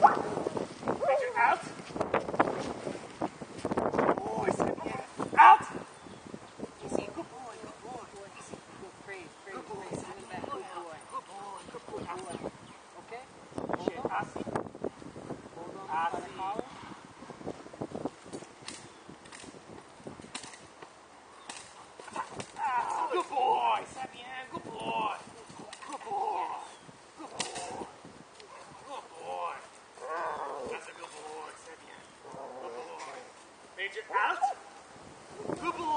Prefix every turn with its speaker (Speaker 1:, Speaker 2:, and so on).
Speaker 1: Get your mouth. Agent out. Good